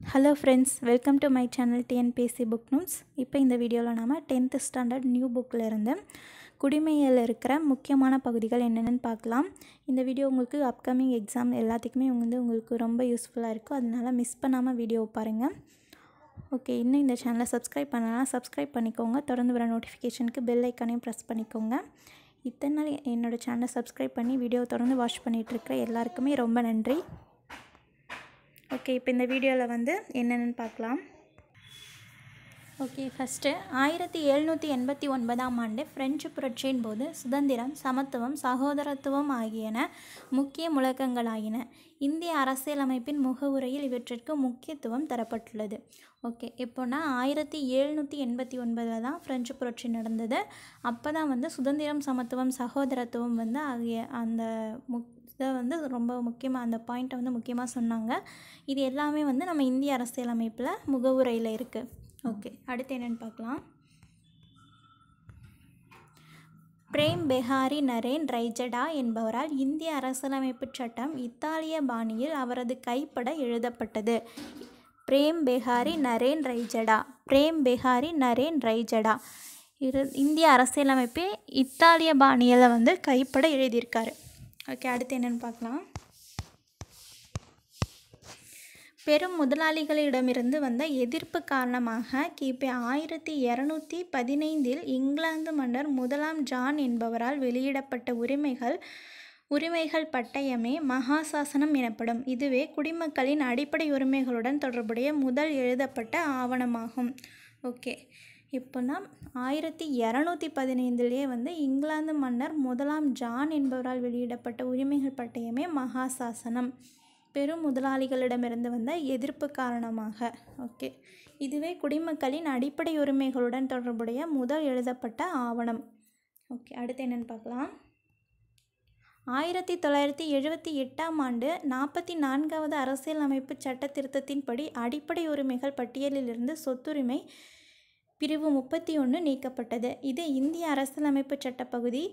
Hello friends welcome to my channel TNPSC book notes இப்போ இந்த வீடியோவில் நாம் டென்த்து ஸ்டாண்டர்ட் நியூ புக்கிலிருந்து குடிமையில் இருக்கிற முக்கியமான பகுதிகள் என்னென்னு பார்க்கலாம். இந்த வீடியோ உங்களுக்கு அப்கமிங் எக்ஸாம் எல்லாத்துக்குமே வந்து உங்களுக்கு ரொம்ப யூஸ்ஃபுல்லாக இருக்கும் அதனால் மிஸ் பண்ணாமல் வீடியோவை பாருங்கள் ஓகே இன்னும் இந்த சேனலை சப்ஸ்கிரைப் பண்ணலாம் சப்ஸ்கிரைப் பண்ணிக்கோங்க. தொடர்ந்து வர நோட்டிஃபிகேஷனுக்கு பெல் ஐக்கானையும் ப்ரெஸ் பண்ணிக்கோங்க. இத்தனை நாள் என்னோடய சேனலை சப்ஸ்கிரைப் பண்ணி வீடியோ தொடர்ந்து வாட்ச் பண்ணிகிட்ருக்கிற எல்லாருக்குமே ரொம்ப நன்றி. ஓகே இப்போ இந்த வீடியோவில் வந்து என்னென்னு பார்க்கலாம். ஓகே ஃபஸ்ட்டு ஆயிரத்தி எழுநூற்றி எண்பத்தி ஒன்பதாம் ஆண்டு பிரெஞ்சு புரட்சியின் போது சுதந்திரம் சமத்துவம் சகோதரத்துவம் ஆகியன முக்கிய முழக்கங்களாயின. இந்திய அரசியலமைப்பின் முகவுரையில் இவற்றிற்கு முக்கியத்துவம் தரப்பட்டுள்ளது. ஓகே எப்போனா ஆயிரத்தி எழுநூற்றி எண்பத்தி ஒன்பதில் தான் ஃப்ரெஞ்சு புரட்சி நடந்தது. அப்போ தான் வந்து சுதந்திரம் சமத்துவம் சகோதரத்துவம் வந்து ஆகிய அந்த முக் இதை வந்து ரொம்ப முக்கியமாக அந்த பாயிண்ட்டை வந்து முக்கியமாக சொன்னாங்க. இது எல்லாமே வந்து நம்ம இந்திய அரசியலமைப்பில் முகவுரையில் இருக்குது ஓகே அடுத்து என்னென்னு பார்க்கலாம். பிரேம் பெஹாரி நரேன் ரைஜடா என்பவரால் இந்திய அரசியலமைப்பு சட்டம் இத்தாலிய பாணியில் அவரது கைப்பட எழுதப்பட்டது. பிரேம் பெஹாரி நரேன் ரைஜடா. பிரேம் பெஹாரி நரேன் ரைஜடா. இரு இந்திய அரசியலமைப்பே இத்தாலிய பாணியில் வந்து கைப்பட எழுதியிருக்காரு. ஓகே அடுத்து என்னென்னு பார்க்கலாம். பெரும் முதலாளிகளிடமிருந்து வந்த எதிர்ப்பு காரணமாக கிபி ஆயிரத்தி இரநூத்தி பதினைந்தில் இங்கிலாந்து மன்னர் முதலாம் ஜான் என்பவரால் வெளியிடப்பட்ட உரிமைகள் உரிமைகள் பட்டயமே மகாசாசனம் எனப்படும். இதுவே குடிமக்களின் அடிப்படை உரிமைகளுடன் தொடர்புடைய முதல் எழுதப்பட்ட ஆவணமாகும். ஓகே. இப்போன்னா ஆயிரத்தி இரநூத்தி பதினைந்துலேயே வந்து இங்கிலாந்து மன்னர் முதலாம் ஜான் என்பவரால் வெளியிடப்பட்ட உரிமைகள் பட்டயமே மகாசாசனம். பெரும் முதலாளிகளிடமிருந்து வந்த எதிர்ப்பு காரணமாக. ஓகே. இதுவே குடிமக்களின் அடிப்படை உரிமைகளுடன் தொடர்புடைய முதல் எழுதப்பட்ட ஆவணம். ஓகே. அடுத்து என்னென்னு பார்க்கலாம். ஆயிரத்தி தொள்ளாயிரத்தி எழுபத்தி எட்டாம் ஆண்டு நாற்பத்தி நான்காவது அரசியலமைப்பு சட்ட திருத்தத்தின்படி அடிப்படை உரிமைகள் பட்டியலிலிருந்து சொத்துரிமை பிரிவு முப்பத்தி ஒன்று நீக்கப்பட்டது. இது இந்திய அரசியலமைப்பு சட்டப்பகுதி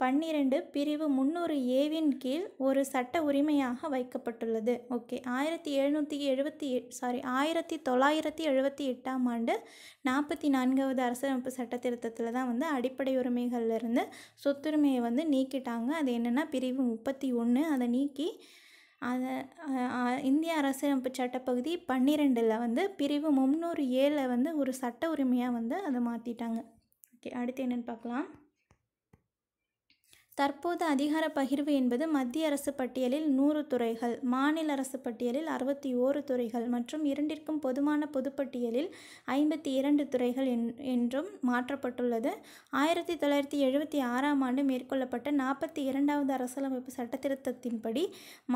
பன்னிரெண்டு பிரிவு முந்நூறு ஏவின் கீழ் ஒரு சட்ட உரிமையாக வைக்கப்பட்டுள்ளது. ஓகே. ஆயிரத்தி எழுநூற்றி எழுபத்தி சாரி ஆயிரத்தி தொள்ளாயிரத்தி எழுபத்தி எட்டாம் ஆண்டு நாற்பத்தி நான்காவது அரசியலமைப்பு சட்ட திருத்தத்தில் தான் வந்து அடிப்படை உரிமைகள்லேருந்து சொத்துரிமையை வந்து நீக்கிட்டாங்க. அது என்னென்னா பிரிவு முப்பத்தி ஒன்று அதை நீக்கி அதை இந்திய அரசியலமைப்பு சட்டப்பகுதி பன்னிரெண்டில் வந்து பிரிவு முந்நூறு ஏழில் வந்து ஒரு சட்ட உரிமையாக வந்து அதை மாற்றிட்டாங்க ஓகே அடுத்து என்னென்னு பார்க்கலாம். தற்போது அதிகார பகிர்வு என்பது மத்திய அரசு பட்டியலில் நூறு துறைகள் மாநில அரசு பட்டியலில் அறுபத்தி ஓரு துறைகள் மற்றும் இரண்டிற்கும் பொதுவான பொதுப்பட்டியலில் ஐம்பத்தி இரண்டு துறைகள் என்றும் மாற்றப்பட்டுள்ளது. ஆயிரத்தி தொள்ளாயிரத்தி எழுபத்தி ஆறாம் ஆண்டு மேற்கொள்ளப்பட்ட நாற்பத்தி இரண்டாவது அரசியலமைப்பு சட்டத்திருத்தத்தின்படி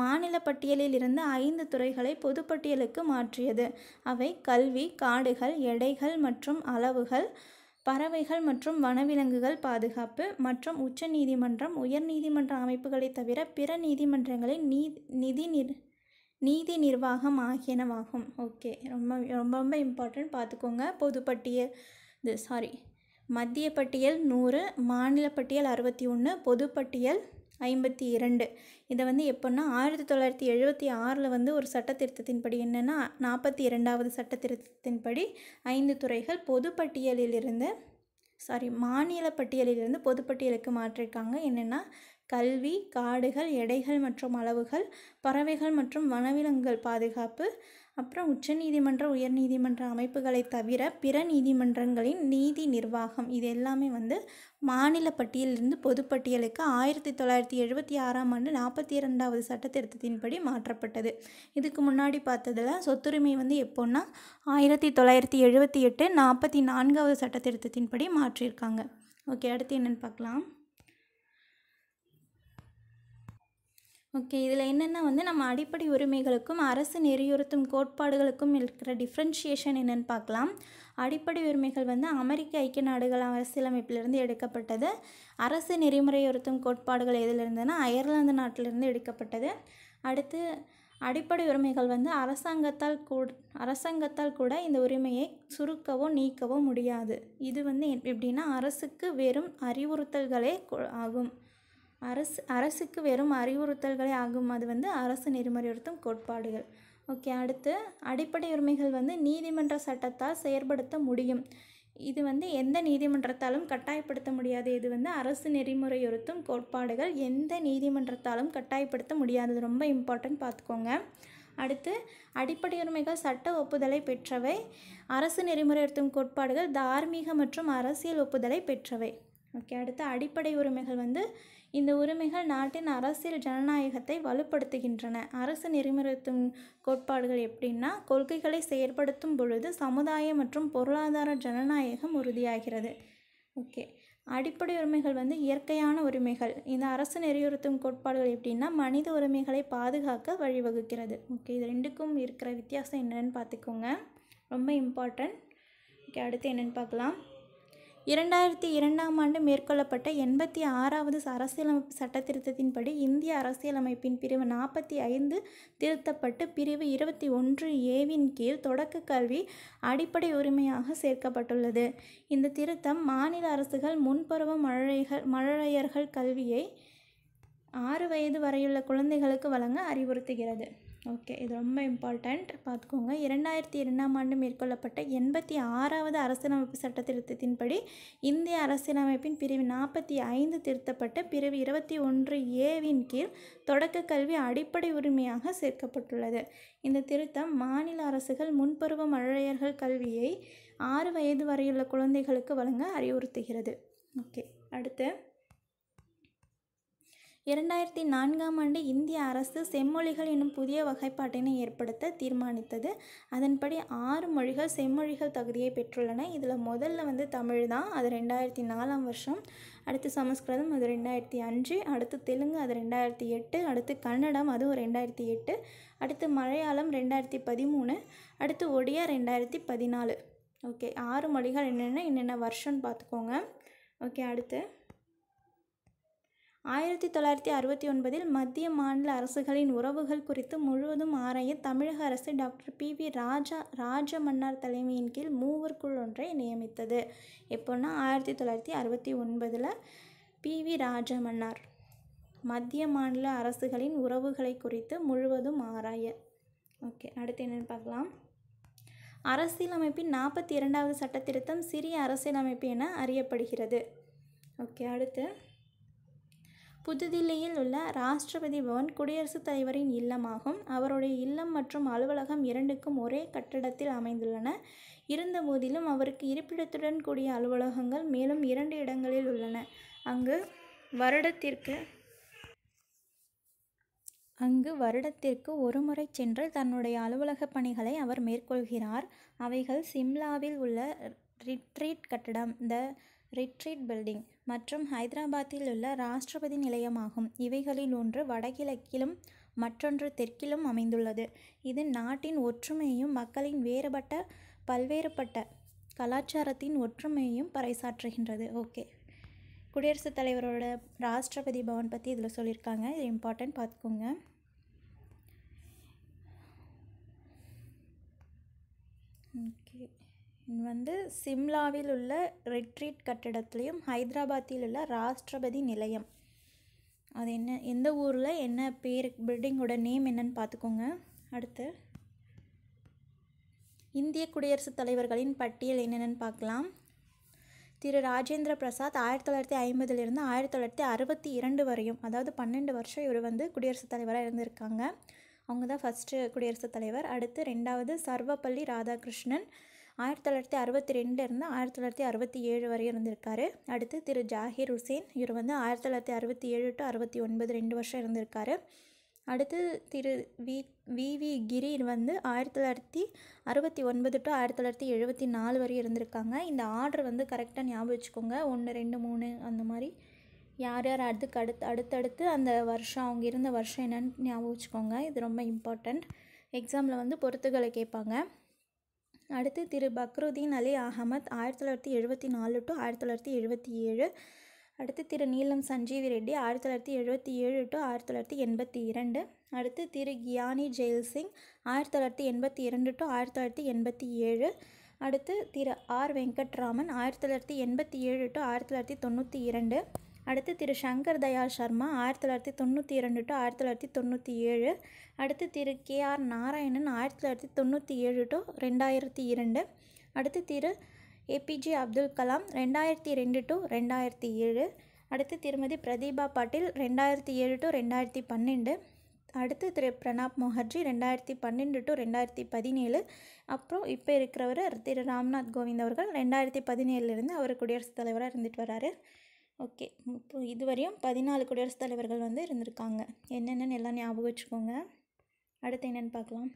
மாநில பட்டியலில் இருந்து ஐந்து துறைகளை பொதுப்பட்டியலுக்கு மாற்றியது. அவை கல்வி காடுகள் எடைகள் மற்றும் அளவுகள் பறவைகள் மற்றும் வனவிலங்குகள் பாதுகாப்பு மற்றும் உச்ச நீதிமன்றம் உயர் நீதிமன்ற அமைப்புகளை தவிர பிற நீதிமன்றங்களின் நீ நிதி நிர் நீதி நிர்வாகம் ஆகியனவாகும். ஓகே. ரொம்ப ரொம்ப ரொம்ப இம்பார்ட்டன்ட் பார்த்துக்கோங்க. பொதுப்பட்டியல் இது சாரி மத்திய பட்டியல் நூறு மாநில பட்டியல் அறுபத்தி ஒன்று பொதுப்பட்டியல் ஐம்பத்தி இரண்டு. இதை வந்து எப்போன்னா ஆயிரத்தி தொள்ளாயிரத்தி எழுபத்தி ஆறில் வந்து ஒரு சட்ட திருத்தத்தின்படி என்னென்னா நாற்பத்தி இரண்டாவது சட்ட திருத்தத்தின்படி ஐந்து துறைகள் பொதுப்பட்டியலிலிருந்து சாரி மாநில பட்டியலிலிருந்து பொதுப்பட்டியலுக்கு மாற்றிருக்காங்க. என்னென்னா கல்வி காடுகள் எடைகள் மற்றும் அளவுகள் பறவைகள் மற்றும் வனவிலங்குகள் பாதுகாப்பு அப்புறம் உச்சநீதிமன்ற உயர்நீதிமன்ற அமைப்புகளை தவிர பிற நீதிமன்றங்களின் நீதி நிர்வாகம். இது எல்லாமே வந்து மாநில பட்டியலிருந்து பொதுப்பட்டியலுக்கு ஆயிரத்தி தொள்ளாயிரத்தி எழுபத்தி ஆறாம் ஆண்டு நாற்பத்தி இரண்டாவது சட்ட திருத்தத்தின்படி மாற்றப்பட்டது. இதுக்கு முன்னாடி பார்த்ததில் சொத்துரிமை வந்து எப்போன்னா ஆயிரத்தி தொள்ளாயிரத்தி எழுபத்தி எட்டு நாற்பத்தி நான்காவது சட்ட திருத்தத்தின்படி மாற்றியிருக்காங்க. ஓகே அடுத்து என்னென்னு பார்க்கலாம். ஓகே இதில் என்னென்னா வந்து நம்ம அடிப்படை உரிமைகளுக்கும் அரசு நெறியுறுத்தும் கோட்பாடுகளுக்கும் இருக்கிற டிஃப்ரென்ஷியேஷன் என்னென்னு பார்க்கலாம். அடிப்படை உரிமைகள் வந்து அமெரிக்க ஐக்கிய நாடுகள் அரசியலமைப்பிலிருந்து எடுக்கப்பட்டது. அரசு நெறிமுறையுறுத்தும் கோட்பாடுகள் எதிலிருந்துன்னா அயர்லாந்து நாட்டிலிருந்து எடுக்கப்பட்டது. அடுத்து அடிப்படை உரிமைகள் வந்து அரசாங்கத்தால் கூட அரசாங்கத்தால் கூட இந்த உரிமையை சுருக்கவோ நீக்கவோ முடியாது. இது வந்து எப்படின்னா அரசுக்கு வெறும் அறிவுறுத்தல்களே ஆகும். அரசு அரசுக்கு வெறும் அறிவுறுத்தல்களே ஆகும். அது வந்து அரசு நெறிமுறையுறுத்தும் கோட்பாடுகள். ஓகே அடுத்து அடிப்படை உரிமைகள் வந்து நீதிமன்ற சட்டத்தால் செயற்படுத்த முடியும். இது வந்து எந்த நீதிமன்றத்தாலும் கட்டாயப்படுத்த முடியாது. இது வந்து அரசு நெறிமுறையுறுத்தும் கோட்பாடுகள். எந்த நீதிமன்றத்தாலும் கட்டாயப்படுத்த முடியாதது ரொம்ப இம்பார்ட்டன்ட் பார்த்துக்கோங்க. அடுத்து அடிப்படை உரிமைகள் சட்ட ஒப்புதலை பெற்றவை. அரசு நெறிமுறையுறுத்தும் கோட்பாடுகள் தார்மீக மற்றும் அரசியல் ஒப்புதலை பெற்றவை. ஓகே அடுத்து அடிப்படை உரிமைகள் வந்து இந்த உரிமைகள் நாட்டின் அரசியல் ஜனநாயகத்தை வலுப்படுத்துகின்றன. அரசு நெறிமுறைத்தும் கோட்பாடுகள் எப்படின்னா கொள்கைகளை செயற்படுத்தும் பொழுது சமுதாய மற்றும் பொருளாதார ஜனநாயகம் உறுதியாகிறது. ஓகே. அடிப்படை உரிமைகள் வந்து இயற்கையான உரிமைகள். இந்த அரசு நெறியுறுத்தும் கோட்பாடுகள் எப்படின்னா மனித உரிமைகளை பாதுகாக்க வழிவகுக்கிறது. ஓகே. இது ரெண்டுக்கும் இருக்கிற வித்தியாசம் என்னென்னு பார்த்துக்கோங்க. ரொம்ப இம்பார்ட்டன்ட் ஓகே. அடுத்து என்னென்னு பார்க்கலாம். இரண்டாயிரத்தி இரண்டாம் ஆண்டு மேற்கொள்ளப்பட்ட எண்பத்தி ஆறாவது அரசியலமைப்பு சட்ட திருத்தத்தின்படி இந்திய அரசியலமைப்பின் பிரிவு நாற்பத்தி ஐந்து திருத்தப்பட்டு பிரிவு இருபத்தி ஒன்று ஏவின் கீழ் தொடக்க கல்வி அடிப்படை உரிமையாக சேர்க்கப்பட்டுள்ளது. இந்த திருத்தம் மாநில அரசுகள் முன்பருவ மழலைகள் மழலையர்கள் கல்வியை ஆறு வயது வரையுள்ள குழந்தைகளுக்கு வழங்க அறிவுறுத்துகிறது. ஓகே இது ரொம்ப இம்பார்ட்டண்ட் பார்த்துக்கோங்க. இரண்டாயிரத்தி இரண்டாம் ஆண்டு மேற்கொள்ளப்பட்ட எண்பத்தி ஆறாவது அரசியலமைப்பு சட்ட திருத்தத்தின்படி இந்திய அரசியலமைப்பின் பிரிவு நாற்பத்தி ஐந்து திருத்தப்பட்ட பிரிவு இருபத்தி ஒன்று ஏவின் கீழ் தொடக்க கல்வி அடிப்படை உரிமையாக சேர்க்கப்பட்டுள்ளது. இந்த திருத்தம் மாநில அரசுகள் முன்பருவ மழையர்கள் கல்வியை ஆறு வயது வரையுள்ள குழந்தைகளுக்கு வழங்க அறிவுறுத்துகிறது. ஓகே அடுத்து இரண்டாயிரத்தி நான்காம் ஆண்டு இந்திய அரசு செம்மொழிகள் என்னும் புதிய வகைப்பாட்டினை ஏற்படுத்த தீர்மானித்தது. அதன்படி ஆறு மொழிகள் செம்மொழிகள் தகுதியை பெற்றுள்ளன. இதில் முதல்ல வந்து தமிழ் தான் அது ரெண்டாயிரத்தி நாலாம் வருஷம். அடுத்து சமஸ்கிருதம் அது ரெண்டாயிரத்தி அஞ்சு அடுத்து தெலுங்கு அது ரெண்டாயிரத்தி எட்டு அடுத்து கன்னடம் அதுவும் ரெண்டாயிரத்தி எட்டு அடுத்து மலையாளம் ரெண்டாயிரத்தி பதிமூணு அடுத்து ஒடியா ரெண்டாயிரத்தி பதினாலு ஓகே ஆறு மொழிகள் என்னென்ன என்னென்ன வருஷம்னு பார்த்துக்கோங்க. ஓகே அடுத்து. ஆயிரத்தி தொள்ளாயிரத்தி அறுபத்தி ஒன்பதில் மத்திய மாநில அரசுகளின் உறவுகள் குறித்து முழுவதும் ஆராய தமிழக அரசு doctor P V Raja Rajamannar தலைமையின் கீழ் மூவர் குழு ஒன்றை நியமித்தது. எப்போன்னா ஆயிரத்தி தொள்ளாயிரத்தி அறுபத்தி ஒன்பதில் பி வி ராஜமன்னார் மத்திய மாநில அரசுகளின் உறவுகளை குறித்து முழுவதும் ஆராய. ஓகே அடுத்து என்னென்னு பார்க்கலாம். அரசியலமைப்பின் நாற்பத்தி இரண்டாவது சட்ட திருத்தம் சிறிய அரசியலமைப்பு என அறியப்படுகிறது. ஓகே அடுத்து புதுதில்லியில் உள்ள ராஷ்டிரபதி பவன் குடியரசுத் தலைவரின் இல்லமாகும். அவருடைய இல்லம் மற்றும் அலுவலகம் இரண்டுக்கும் ஒரே கட்டடத்தில் அமைந்துள்ளன. இருந்தபோதிலும் அவருக்கு இருப்பிடத்துடன் கூடிய அலுவலகங்கள் மேலும் இரண்டு இடங்களில் உள்ளன. அங்கு வருடத்திற்கு அங்கு வருடத்திற்கு ஒருமுறை சென்று தன்னுடைய அலுவலக பணிகளை அவர் மேற்கொள்கிறார். அவைகள் சிம்லாவில் உள்ள ரிட்ரீட் கட்டடம். த ரிட்ரீட் பில்டிங் மற்றும் ஹைதராபாத்தில் உள்ள ராஷ்டிரபதி நிலையமாகும். இவைகளில் ஒன்று வடகிழக்கிலும் மற்றொன்று தெற்கிலும் அமைந்துள்ளது. இது நாட்டின் ஒற்றுமையையும் மக்களின் வேறுபட்ட பல்வேறுபட்ட கலாச்சாரத்தின் ஒற்றுமையையும் பறைசாற்றுகின்றது. ஓகே. குடியரசுத் தலைவரோட ராஷ்டிரபதி பவன் பற்றி இதில் சொல்லியிருக்காங்க. இது இம்பார்ட்டன்ட் பார்த்துக்கோங்க. ஓகே. வந்து சிம்லாவில் உள்ள ரெட்ரீட் கட்டிடத்துலேயும் ஹைதராபாத்தில் உள்ள ராஷ்டிரபதி நிலையம். அது என்ன எந்த ஊரில் என்ன பேர் பில்டிங்கோட நேம் என்னன்னு பார்த்துக்கோங்க. அடுத்து இந்திய குடியரசுத் தலைவர்களின் பட்டியல் என்னென்னு பார்க்கலாம். திரு ராஜேந்திர பிரசாத் ஆயிரத்தி தொள்ளாயிரத்தி ஐம்பதுலேருந்து ஆயிரத்தி தொள்ளாயிரத்தி அறுபத்தி இரண்டு வரையும் அதாவது பன்னெண்டு வருஷம் இவர் வந்து குடியரசுத் தலைவராக இருந்திருக்காங்க. அவங்க தான் ஃபஸ்ட்டு குடியரசுத் தலைவர். அடுத்து ரெண்டாவது சர்வப்பள்ளி ராதாகிருஷ்ணன். ஆயிரத்தி தொள்ளாயிரத்தி அறுபத்தி ரெண்டுலேருந்து ஆயிரத்தி தொள்ளாயிரத்தி அறுபத்தி ஏழு வரை இருந்திருக்காரு. அடுத்து திரு ஜாகிர் ஹுசேன் இவர் வந்து ஆயிரத்தி தொள்ளாயிரத்தி அறுபத்தி ஏழு டு அறுபத்தி ஒன்பது ரெண்டு வருஷம் இருந்திருக்காரு. அடுத்து Thiru V V V Giri வந்து ஆயிரத்தி தொள்ளாயிரத்தி அறுபத்தி ஒன்பது டு ஆயிரத்தி தொள்ளாயிரத்தி எழுபத்தி நாலு வரை இருந்திருக்காங்க. இந்த ஆர்டர் வந்து கரெக்டாக ஞாபகம் வச்சுக்கோங்க. ஒன்று ரெண்டு மூணு அந்த மாதிரி. யார் யார் அடுத்துக்கு அடுத்து அடுத்தடுத்து அந்த வருஷம் அவங்க இருந்த வருஷம் என்னன்னு ஞாபகம் வச்சுக்கோங்க. இது ரொம்ப இம்பார்ட்டண்ட் எக்ஸாமில் வந்து பொறுத்துகளை கேட்பாங்க. அடுத்து திரு பக்ருதீன் அலி அகமத் ஆயிரத்தி தொள்ளாயிரத்தி எழுபத்தி நாலு டு ஆயிரத்தி தொள்ளாயிரத்தி எழுபத்தி ஏழு. அடுத்து திரு நீலம் சஞ்சீவி ரெட்டி ஆயிரத்தி தொள்ளாயிரத்தி எழுபத்தி ஏழு டு ஆயிரத்தி தொள்ளாயிரத்தி எண்பத்தி இரண்டு. அடுத்து திரு கியானி ஜெயில் சிங் ஆயிரத்தி தொள்ளாயிரத்தி எண்பத்தி இரண்டு டு ஆயிரத்தி தொள்ளாயிரத்தி எண்பத்தி ஏழு. அடுத்து திரு ஆர் வெங்கட்ராமன் ஆயிரத்தி தொள்ளாயிரத்தி எண்பத்தி ஏழு டு ஆயிரத்தி தொள்ளாயிரத்தி தொண்ணூற்றி இரண்டு. அடுத்து திரு சங்கர் தயாள் சர்மா ஆயிரத்தி தொள்ளாயிரத்தி தொண்ணூற்றி இரண்டு டு ஆயிரத்தி தொள்ளாயிரத்தி தொண்ணூற்றி ஏழு. அடுத்து திரு கே ஆர் நாராயணன் ஆயிரத்தி தொள்ளாயிரத்தி தொண்ணூற்றி ஏழு டு ரெண்டாயிரத்தி இரண்டு. அடுத்து திரு ஏபிஜே அப்துல் கலாம் ரெண்டாயிரத்தி ரெண்டு டு ரெண்டாயிரத்தி ஏழு. அடுத்து திருமதி பிரதீபா பாட்டீல் ரெண்டாயிரத்தி ஏழு டு ரெண்டாயிரத்தி பன்னெண்டு. அடுத்து திரு பிரணாப் முகர்ஜி ரெண்டாயிரத்தி பன்னெண்டு டு ரெண்டாயிரத்தி பதினேழு. அப்புறம் இப்போ இருக்கிறவர் திரு ராம்நாத் கோவிந்த் அவர்கள் ரெண்டாயிரத்தி பதினேழுலேருந்து அவர் குடியரசுத் தலைவராக இருந்துட்டு வராரு. ஓகே. இப்போ இதுவரையும் பதினாலு குடியரசுத் தலைவர்கள் வந்து இருந்திருக்காங்க. என்னென்னு எல்லாம் ஞாபகம் வச்சுக்கோங்க. அடுத்து என்னென்னு பார்க்கலாம்.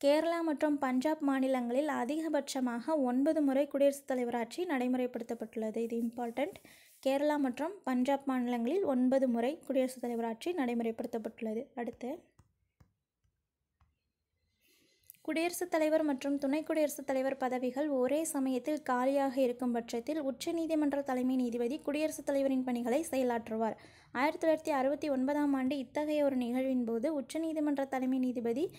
கேரளா மற்றும் பஞ்சாப் மாநிலங்களில் அதிகபட்சமாக ஒன்பது முறை குடியரசுத் தலைவராட்சி நடைமுறைப்படுத்தப்பட்டுள்ளது. இது இம்பார்ட்டண்ட் கேரளா மற்றும் பஞ்சாப் மாநிலங்களில் ஒன்பது முறை குடியரசுத் தலைவர் ஆட்சி நடைமுறைப்படுத்தப்பட்டுள்ளது. அடுத்து குடியரசுத் தலைவர் மற்றும் துணை குடியரசுத் தலைவர் பதவிகள் ஒரே சமயத்தில் காலியாக இருக்கும் பட்சத்தில் உச்சநீதிமன்ற தலைமை நீதிபதி குடியரசுத் தலைவரின் பணிகளை செயலாற்றுவார். ஆயிரத்தி தொள்ளாயிரத்தி அறுபத்தி ஒன்பதாம் ஆண்டு இத்தகைய ஒரு நிகழ்வின் போது உச்சநீதிமன்ற தலைமை நீதிபதி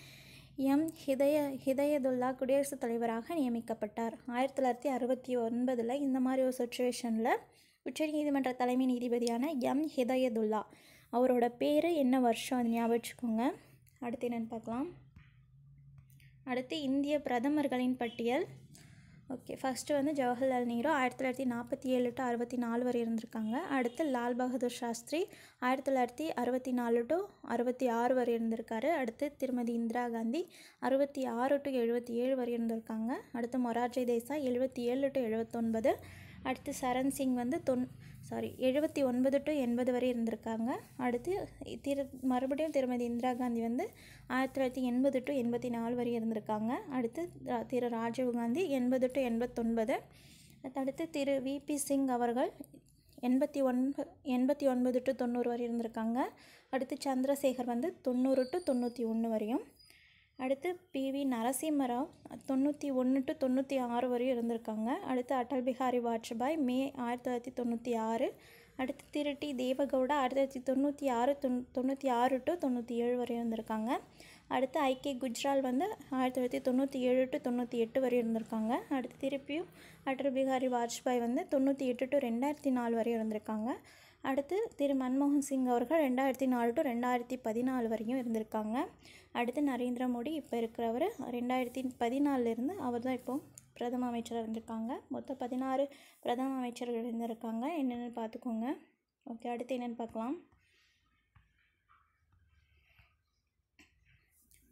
எம். ஹிதய ஹிதயதுல்லா குடியரசுத் தலைவராக நியமிக்கப்பட்டார். ஆயிரத்தி தொள்ளாயிரத்தி அறுபத்தி ஒன்பதில் இந்த மாதிரி ஒரு சுச்சுவேஷனில் உச்சநீதிமன்ற தலைமை நீதிபதியான எம். ஹிதயதுல்லா. அவரோட பேர் என்ன வருஷம்? அது ஞாபகம் வச்சுக்கோங்க. அடுத்து என்னென்னு பார்க்கலாம். அடுத்து இந்திய பிரதமர்களின் பட்டியல். ஓகே ஃபஸ்ட்டு வந்து ஜவஹர்லால் நேரு ஆயிரத்தி தொள்ளாயிரத்தி நாற்பத்தி ஏழு டு அறுபத்தி நாலு வரை இருந்திருக்காங்க. அடுத்து லால் பகதூர் சாஸ்திரி ஆயிரத்தி தொள்ளாயிரத்தி அறுபத்தி நாலு டு அறுபத்தி ஆறு வரை இருந்திருக்காரு. அடுத்து திருமதி இந்திரா காந்தி அறுபத்தி ஆறு டு எழுபத்தி ஏழு வரை இருந்திருக்காங்க. அடுத்து மொரார்ஜி தேசாய் எழுபத்தி ஏழு டு எழுபத்தொன்பது. அடுத்து சரண் சிங் வந்து தொன் சாரி எழுபத்தி ஒன்பது டு எண்பது வரை இருந்திருக்காங்க. அடுத்து திரு மறுபடியும் திருமதி இந்திரா காந்தி வந்து ஆயிரத்தி தொள்ளாயிரத்தி எண்பது டு எண்பத்தி நாலு வரை இருந்திருக்காங்க. அடுத்து திரு ராஜீவ் காந்தி எண்பது டு எண்பத்தொன்பது. அடுத்து திரு விபி சிங் அவர்கள் எண்பத்தி ஒன்பது எண்பத்தி ஒன்பது டு தொண்ணூறு வரை இருந்திருக்காங்க. அடுத்து சந்திரசேகர் வந்து தொண்ணூறு டு தொண்ணூற்றி ஒன்று வரையும். அடுத்து பிவி நரசிம்மராவ் தொண்ணூற்றி ஒன்று டு தொண்ணூற்றி ஆறு வரையும் இருந்திருக்காங்க. அடுத்து அடல் பிஹாரி வாஜ்பாய் மே ஆயிரத்தி தொள்ளாயிரத்தி தொண்ணூற்றி ஆறு. அடுத்து திருட்டி தேவகவுடா ஆயிரத்தி தொள்ளாயிரத்தி தொண்ணூற்றி ஆறு தொண் தொண்ணூற்றி ஆறு டு தொண்ணூற்றி ஏழு வரையும் இருந்திருக்காங்க. அடுத்து ஐகே குஜ்ரால் வந்து ஆயிரத்தி தொள்ளாயிரத்தி தொண்ணூற்றி ஏழு டு தொண்ணூற்றி எட்டு வரையும் இருந்திருக்காங்க. அடுத்து திருப்பியும் அடல் பிஹாரி வாஜ்பாய் வந்து தொண்ணூற்றி எட்டு டு ரெண்டாயிரத்தி நாலு வரையும் இருந்திருக்காங்க. அடுத்து திரு மன்மோகன் சிங் அவர்கள் ரெண்டாயிரத்தி நாலு டு ரெண்டாயிரத்தி பதினாலு வரையும் இருந்திருக்காங்க. அடுத்து நரேந்திர மோடி இப்போ இருக்கிறவர். ரெண்டாயிரத்தி பதினாலிருந்து அவர் தான் இப்போ பிரதம அமைச்சராக இருந்திருக்காங்க. மொத்தம் பதினாறு பிரதம அமைச்சர்கள் இருந்திருக்காங்க. என்னென்னு பார்த்துக்கோங்க. ஓகே அடுத்து என்னென்னு பார்க்கலாம்.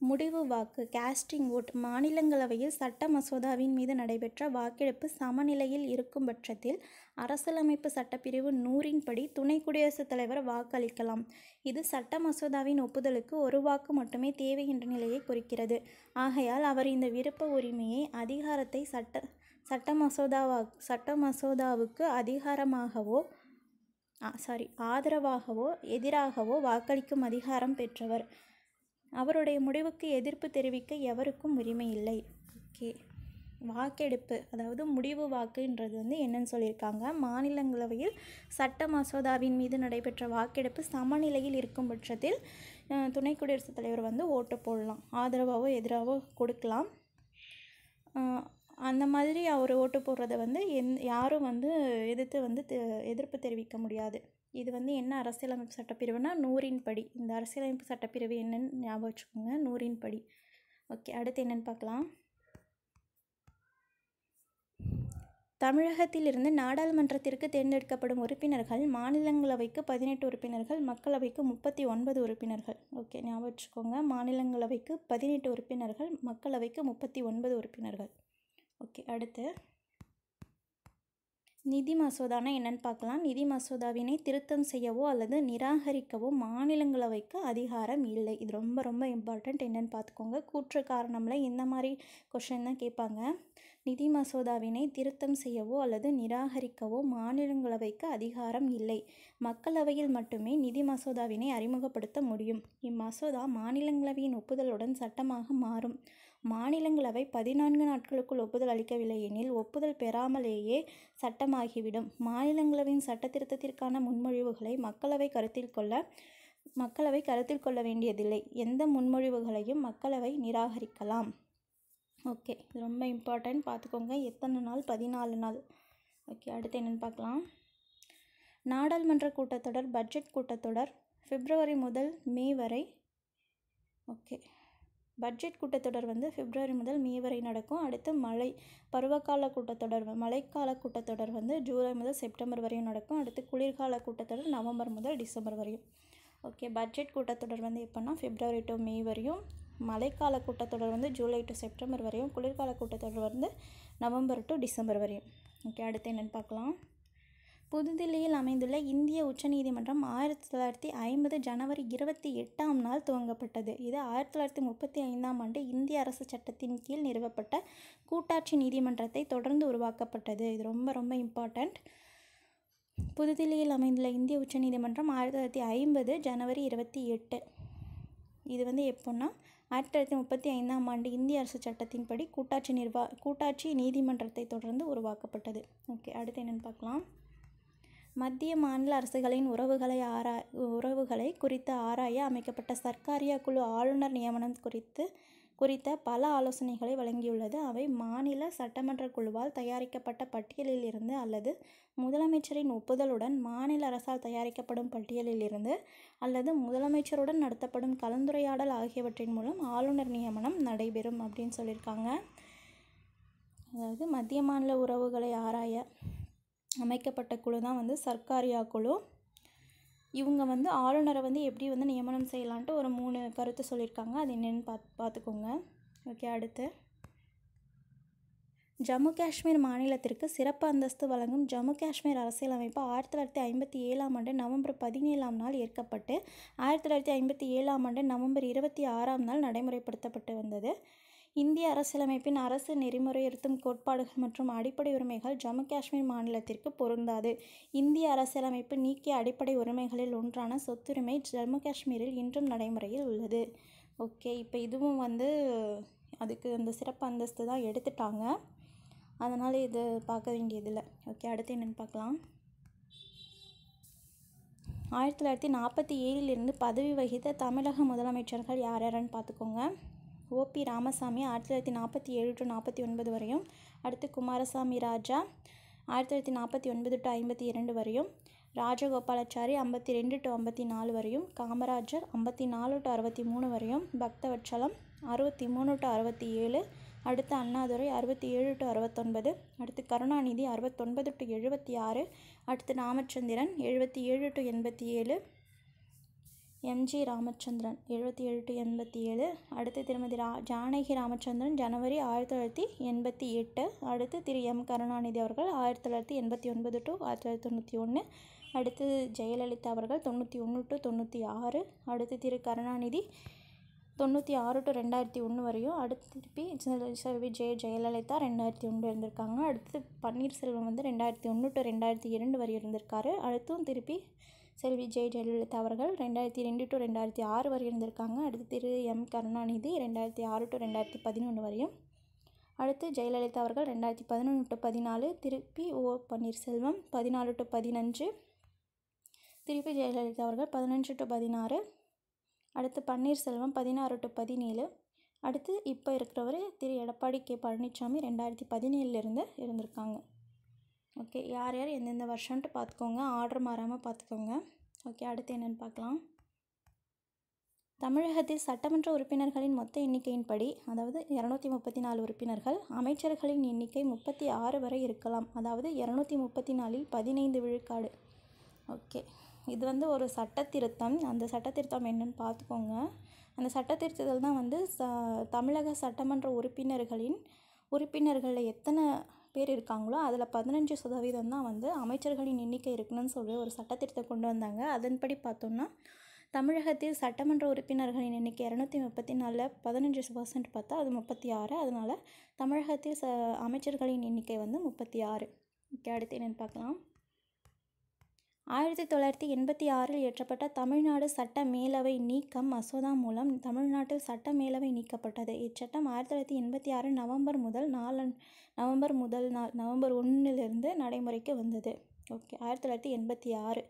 முடிவு வாக்கு. Casting vote. மாநிலங்களவையில் சட்ட மசோதாவின் மீது நடைபெற்ற வாக்கெடுப்பு சமநிலையில் இருக்கும் பட்சத்தில் அரசியலமைப்பு சட்டப்பிரிவு நூறின் படி துணை குடியரசுத் தலைவர் வாக்களிக்கலாம். இது சட்ட மசோதாவின் ஒப்புதலுக்கு ஒரு வாக்கு மட்டுமே தேவை என்ற நிலையை குறிக்கிறது. ஆகையால் அவர் இந்த விருப்ப உரிமையை அதிகாரத்தை சட்ட சட்ட மசோதாவா சட்ட மசோதாவுக்கு அதிகாரமாகவோ சாரி ஆதரவாகவோ எதிராகவோ வாக்களிக்கும் அதிகாரம் பெற்றவர். அவருடைய முடிவுக்கு எதிர்ப்பு தெரிவிக்க எவருக்கும் உரிமை இல்லை. ஓகே. வாக்கெடுப்பு அதாவது முடிவு வாக்குன்றது வந்து என்னன்னு சொல்லியிருக்காங்க. மாநிலங்களவையில் சட்ட மசோதாவின் மீது நடைபெற்ற வாக்கெடுப்பு சமநிலையில் இருக்கும் பட்சத்தில் துணை குடியரசுத் தலைவர் வந்து ஓட்டு போடலாம். ஆதரவாகவோ எதிராகவோ கொடுக்கலாம். அந்த மாதிரி அவர் ஓட்டு போடுறத வந்து எந் யாரும் வந்து எதிர்த்து வந்து தெ- எதிர்ப்பு தெரிவிக்க முடியாது. இது வந்து என்ன அரசியலமைப்பு சட்டப்பிரிவுனா நூறின் படி. இந்த அரசியலமைப்பு சட்டப்பிரிவு என்னன்னு ஞாபகம் வச்சுக்கோங்க. நூறின் படி. ஓகே அடுத்து என்னன்னு பார்க்கலாம். தமிழகத்திலிருந்து நாடாளுமன்றத்திற்கு தேர்ந்தெடுக்கப்படும் உறுப்பினர்கள் மாநிலங்களவைக்கு பதினெட்டு உறுப்பினர்கள் மக்களவைக்கு முப்பத்தி ஒன்பது உறுப்பினர்கள். ஓகே ஞாபகம் வச்சுக்கோங்க. மாநிலங்களவைக்கு பதினெட்டு உறுப்பினர்கள் மக்களவைக்கு முப்பத்தி ஒன்பது உறுப்பினர்கள். ஓகே அடுத்து. நிதி மசோதானா என்னன்னு பார்க்கலாம். நிதி மசோதாவினை திருத்தம் செய்யவோ அல்லது நிராகரிக்கவோ மாநிலங்களவைக்கு அதிகாரம் இல்லை. இது ரொம்ப ரொம்ப இம்பார்ட்டண்ட் என்னன்னு பார்த்துக்கோங்க. கூற்று காரணம்ல இந்த மாதிரி கொஷின் தான் கேட்பாங்க. நிதி மசோதாவினை திருத்தம் செய்யவோ அல்லது நிராகரிக்கவோ மாநிலங்களவைக்கு அதிகாரம் இல்லை. மக்களவையில் மட்டுமே நிதி மசோதாவினை அறிமுகப்படுத்த முடியும். இம்மசோதா மாநிலங்களவையின் ஒப்புதலுடன் சட்டமாக மாறும். மாநிலங்களவை பதினான்கு நாட்களுக்குள் ஒப்புதல் அளிக்கவில்லை எனில் ஒப்புதல் பெறாமலேயே சட்டமாகிவிடும். மாநிலங்களவையின் சட்ட திருத்தத்திற்கான முன்மொழிவுகளை மக்களவை கருத்தில் கொள்ள மக்களவை கருத்தில் கொள்ள வேண்டியதில்லை. எந்த முன்மொழிவுகளையும் மக்களவை நிராகரிக்கலாம். ஓகே இது ரொம்ப இம்பார்ட்டன்ட் பார்த்துக்கோங்க எத்தனை நாள்? பதினாலு நாள். ஓகே அடுத்து என்னென்னு பார்க்கலாம். நாடாளுமன்ற கூட்டத்தொடர் பட்ஜெட் கூட்டத்தொடர் பிப்ரவரி முதல் மே வரை. ஓகே. பட்ஜெட் கூட்டத்தொடர் வந்து பிப்ரவரி முதல் மே வரை நடக்கும். அடுத்து மழை பருவகால கூட்டத்தொடர் மழைக்கால கூட்டத்தொடர் வந்து ஜூலை முதல் செப்டம்பர் வரையும் நடக்கும். அடுத்து குளிர்கால கூட்டத்தொடர் நவம்பர் முதல் டிசம்பர் வரையும். ஓகே பட்ஜெட் கூட்டத்தொடர் வந்து எப்போன்னா பிப்ரவரி டு மே வரையும் மழைக்கால கூட்டத்தொடர் வந்து ஜூலை டு செப்டம்பர் வரையும் குளிர்கால கூட்டத்தொடர் வந்து நவம்பர் டு டிசம்பர் வரையும். ஓகே அடுத்து என்னென்னு பார்க்கலாம். புதுதில்லியில் அமைந்துள்ள இந்திய உச்சநீதிமன்றம் ஆயிரத்தி தொள்ளாயிரத்தி ஐம்பது ஜனவரி இருபத்தி எட்டாம் நாள் துவங்கப்பட்டது. இது ஆயிரத்தி தொள்ளாயிரத்தி முப்பத்தி ஐந்தாம் ஆண்டு இந்திய அரசு சட்டத்தின் கீழ் நிறுவப்பட்ட கூட்டாட்சி நீதிமன்றத்தை தொடர்ந்து உருவாக்கப்பட்டது. இது ரொம்ப ரொம்ப இம்பார்ட்டண்ட் புதுதில்லியில் அமைந்துள்ள இந்திய உச்சநீதிமன்றம் ஆயிரத்தி தொள்ளாயிரத்தி ஐம்பது ஜனவரி இருபத்தி எட்டு. இது வந்து எப்போன்னா ஆயிரத்தி தொள்ளாயிரத்தி முப்பத்தி ஐந்தாம் ஆண்டு இந்திய அரசு சட்டத்தின்படி கூட்டாட்சி நிர்வா கூட்டாட்சி நீதிமன்றத்தை தொடர்ந்து உருவாக்கப்பட்டது. ஓகே அடுத்து என்னென்னு பார்க்கலாம். மத்திய மாநில அரசுகளின் உறவுகளை ஆரா உறவுகளை குறித்து ஆராய அமைக்கப்பட்ட சர்க்காரியா குழு ஆளுநர் நியமனம் குறித்து குறித்த பல ஆலோசனைகளை வழங்கியுள்ளது. அவை மாநில சட்டமன்ற குழுவால் தயாரிக்கப்பட்ட பட்டியலில் இருந்து அல்லது முதலமைச்சரின் ஒப்புதலுடன் மாநில அரசால் தயாரிக்கப்படும் பட்டியலில் இருந்து அல்லது முதலமைச்சருடன் நடத்தப்படும் கலந்துரையாடல் ஆகியவற்றின் மூலம் ஆளுநர் நியமனம் நடைபெறும் அப்படின்னு சொல்லியிருக்காங்க. அதாவது மத்திய மாநில உறவுகளை ஆராய அமைக்கப்பட்ட குழு தான் வந்து சர்க்காரியா குழு. இவங்க வந்து ஆளுநரை வந்து எப்படி வந்து நியமனம் செய்யலான்ட்டு ஒரு மூணு கருத்து சொல்லியிருக்காங்க. அது என்னென்னு பாத் பார்த்துக்கோங்க ஓகே அடுத்து. ஜம்மு காஷ்மீர் மாநிலத்திற்கு சிறப்பு அந்தஸ்து வழங்கும் ஜம்மு காஷ்மீர் அரசியலமைப்பு ஆயிரத்தி தொள்ளாயிரத்தி ஐம்பத்தி ஏழாம் ஆண்டு நவம்பர் பதினேழாம் நாள் ஏற்கப்பட்டு ஆயிரத்தி தொள்ளாயிரத்தி ஐம்பத்தி ஏழாம் ஆண்டு நவம்பர் இருபத்தி ஆறாம் நாள் நடைமுறைப்படுத்தப்பட்டு வந்தது. இந்திய அரசியலமைப்பின் அரசு நெறிமுறைப்படுத்தும் கோட்பாடுகள் மற்றும் அடிப்படை உரிமைகள் ஜம்மு காஷ்மீர் மாநிலத்திற்கு பொருந்தாது. இந்திய அரசியலமைப்பு நீக்கிய அடிப்படை உரிமைகளில் ஒன்றான சொத்துரிமை ஜம்மு காஷ்மீரில் இன்றும் நடைமுறையில் உள்ளது. ஓகே இப்போ இதுவும் வந்து அதுக்கு அந்த சிறப்பு அந்தஸ்து தான் எடுத்துட்டாங்க. அதனால் இது பார்க்க வேண்டியதில்லை. ஓகே அடுத்து என்னென்னு பார்க்கலாம். ஆயிரத்தி தொள்ளாயிரத்தி நாற்பத்தி ஏழிலிருந்து பதவி வகித்த தமிழக முதலமைச்சர்கள் யார் யாருன்னு பார்த்துக்கோங்க. ஓபி ராமசாமி ஆயிரத்தி தொள்ளாயிரத்தி நாற்பத்தி ஏழு டு நாற்பத்தி ஒன்பது வரையும் அடுத்து குமாரசாமி ராஜா ஆயிரத்தி தொள்ளாயிரத்தி நாற்பத்தி ஒன்பது டு ஐம்பத்தி இரண்டு வரையும் ராஜகோபாலாச்சாரி ஐம்பத்தி ரெண்டு டு ஐம்பத்தி நாலு வரையும் காமராஜர் ஐம்பத்தி நாலு டு அறுபத்தி மூணு வரையும் பக்தவட்சலம் அறுபத்தி மூணு டு அறுபத்தி ஏழு அடுத்து அண்ணாதுரை அறுபத்தி ஏழு டு அறுபத்தொன்பது அடுத்து கருணாநிதி அறுபத்தொன்பது டு எழுபத்தி ஆறு அடுத்து ராமச்சந்திரன் எழுபத்தி ஏழு டு எண்பத்தி ஏழு எம்ஜி ராமச்சந்திரன் எழுபத்தி ஏழு டு எண்பத்தி ஏழு அடுத்து திருமதி ரா ஜானகி ராமச்சந்திரன் ஜனவரி ஆயிரத்தி தொள்ளாயிரத்தி எண்பத்தி எட்டு அடுத்து திரு எம். கருணாநிதி அவர்கள் ஆயிரத்தி தொள்ளாயிரத்தி எண்பத்தி ஒன்பது டு ஆயிரத்தி தொள்ளாயிரத்தி தொண்ணூற்றி ஒன்று அடுத்து ஜெயலலிதா அவர்கள் தொண்ணூற்றி ஒன்று டு தொண்ணூற்றி ஆறு அடுத்து திரு கருணாநிதி தொண்ணூற்றி ஆறு டு ரெண்டாயிரத்தி ஒன்று வரையும் அடுத்து திருப்பி செல்வி ஜெய ஜெயலலிதா ரெண்டாயிரத்தி ஒன்று இருந்திருக்காங்க அடுத்து பன்னீர்செல்வம் வந்து ரெண்டாயிரத்தி ஒன்று டு ரெண்டாயிரத்தி இரண்டு வரை இருந்திருக்காரு அடுத்தும் திருப்பி செல்வி ஜெய ஜெயலலிதா அவர்கள் ரெண்டாயிரத்தி ரெண்டு டு ரெண்டாயிரத்தி ஆறு வரை இருந்திருக்காங்க. அடுத்து திரு எம் கருணாநிதி ரெண்டாயிரத்தி ஆறு டு ரெண்டாயிரத்தி பதினொன்று வரையும். அடுத்து ஜெயலலிதா அவர்கள் ரெண்டாயிரத்தி பதினொன்று டு பதினாலு திருப்பி ஓ பன்னீர்செல்வம் பதினாலு டு பதினஞ்சு திருப்பி ஜெயலலிதா அவர்கள் பதினஞ்சு டு பதினாறு அடுத்து பன்னீர்செல்வம் பதினாறு டு பதினேழு அடுத்து இப்போ இருக்கிறவர் திரு எடப்பாடி கே பழனிசாமி ரெண்டாயிரத்தி பதினேழுலேருந்து இருந்திருக்காங்க. ஓகே யார் யார் எந்தெந்த வருஷன்ட்டு பார்த்துக்கோங்க. ஆர்டர் மாறாமல் பார்த்துக்கோங்க. ஓகே அடுத்து என்னென்னு பார்க்கலாம். தமிழகத்தில் சட்டமன்ற உறுப்பினர்களின் மொத்த எண்ணிக்கையின்படி அதாவது இரநூத்தி முப்பத்தி நாலு உறுப்பினர்கள் அமைச்சர்களின் எண்ணிக்கை முப்பத்தி ஆறு வரை இருக்கலாம். அதாவது இரநூத்தி முப்பத்தி நாலில் பதினைந்து விழுக்காடு. ஓகே இது வந்து ஒரு சட்ட திருத்தம் அந்த சட்ட திருத்தம் என்னன்னு பார்த்துக்கோங்க. அந்த சட்ட திருத்தத்தில் தான் வந்து ச தமிழக சட்டமன்ற உறுப்பினர்களின் உறுப்பினர்களில் எத்தனை பேர் இருக்காங்களோ அதில் பதினஞ்சு சதவீதம் தான் வந்து அமைச்சர்களின் எண்ணிக்கை இருக்கணும்னு சொல்லி ஒரு சட்டத்திட்டத்தை கொண்டு வந்தாங்க. அதன்படி பார்த்தோம்னா தமிழகத்தில் சட்டமன்ற உறுப்பினர்களின் எண்ணிக்கை இரநூத்தி முப்பத்தி நாலில் பதினஞ்சு பர்சன்ட் பார்த்தா அது முப்பத்தி ஆறு. அதனால் தமிழகத்தில் ச அமைச்சர்களின் எண்ணிக்கை வந்து முப்பத்தி ஆறு. ஓகே அடுத்து என்னென்னு பார்க்கலாம். ஆயிரத்தி தொள்ளாயிரத்தி எண்பத்தி ஆறில் இயற்றப்பட்ட தமிழ்நாடு சட்ட மேலவை நீக்கம் மசோதா மூலம் தமிழ்நாட்டில் சட்ட மேலவை நீக்கப்பட்டது. இச்சட்டம் ஆயிரத்தி தொள்ளாயிரத்தி எண்பத்தி ஆறு நவம்பர் முதல் நாலு நவம்பர் முதல் நாள் நவம்பர் ஒன்றிலிருந்து நடைமுறைக்கு வந்தது. ஓகே ஆயிரத்தி தொள்ளாயிரத்தி எண்பத்தி ஆறு.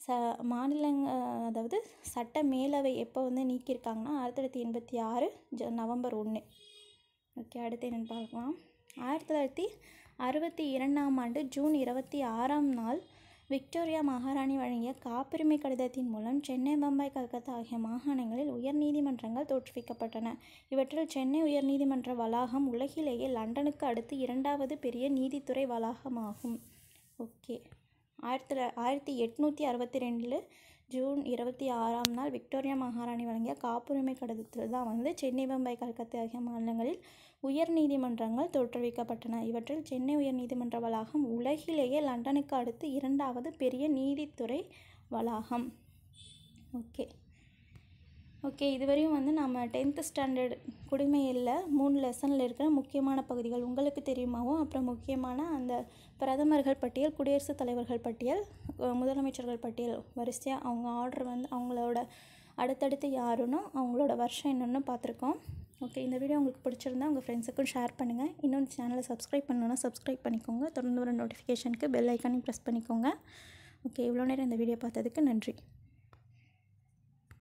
ச மாநிலங்க அதாவது சட்ட மேலவை எப்போ வந்து நீக்கியிருக்காங்கன்னா ஆயிரத்தி தொள்ளாயிரத்தி எண்பத்தி ஆறு ஜ நவம்பர் ஒன்று ஓகே அடுத்து என்னென்னு பார்க்கலாம். ஆயிரத்தி தொள்ளாயிரத்தி அறுபத்தி இரண்டாம் ஆண்டு ஜூன் இருபத்தி ஆறாம் நாள் விக்டோரியா மகாராணி வழங்கிய காப்புரிமை கடிதத்தின் மூலம் சென்னை பம்பாய் கல்கத்தா ஆகிய மாகாணங்களில் உயர்நீதிமன்றங்கள் தோற்றுவிக்கப்பட்டன. இவற்றில் சென்னை உயர்நீதிமன்ற வளாகம் உலகிலேயே லண்டனுக்கு அடுத்து இரண்டாவது பெரிய நீதித்துறை வளாகமாகும். ஓகே. ஆயிரத்தி ஆயிரத்தி எட்நூற்றி அறுபத்தி ரெண்டில் ஜூன் இருபத்தி ஆறாம் நாள் விக்டோரியா மகாராணி வழங்கிய காப்புரிமை கடிதத்தில் தான் வந்து சென்னை பம்பை கல்கத்தா ஆகிய மாநிலங்களில் உயர் நீதிமன்றங்கள் தோற்றுவிக்கப்பட்டன. இவற்றில் சென்னை உயர் நீதிமன்ற வளாகம் உலகிலேயே லண்டனுக்கு அடுத்து இரண்டாவது பெரிய நீதித்துறை வளாகம். ஓகே. ஓகே இதுவரையும் வந்து நம்ம டென்த்து ஸ்டாண்டர்ட் குடிமையில் மூணு லெசனில் இருக்கிற முக்கியமான பகுதிகள் உங்களுக்கு தெரியுமாவும் அப்புறம் முக்கியமான அந்த பிரதமர்கள் பட்டியல் குடியரசுத் தலைவர்கள் பட்டியல் முதலமைச்சர்கள் பட்டியல் வரிசையாக அவங்க ஆர்டர் வந்து அவங்களோட அடுத்தடுத்து யாருன்னு அவங்களோட வருஷம் என்னென்னு பார்த்துருக்கோம். ஓகே இந்த வீடியோ உங்களுக்கு பிடிச்சிருந்தா உங்கள் ஃப்ரெண்ட்ஸுக்கும் ஷேர் பண்ணுங்கள் இன்னொன்று சேனலை சப்ஸ்கிரைப் பண்ணணுன்னா சப்ஸ்கிரைப் பண்ணிக்கோங்க. தொடர்ந்து வர நோட்டிஃபிகேஷனுக்கு பெல் ஐக்கானையும் ப்ரெஸ் பண்ணிக்கோங்க. ஓகே இவ்வளோ நேரம் இந்த வீடியோ பார்த்ததுக்கு நன்றி.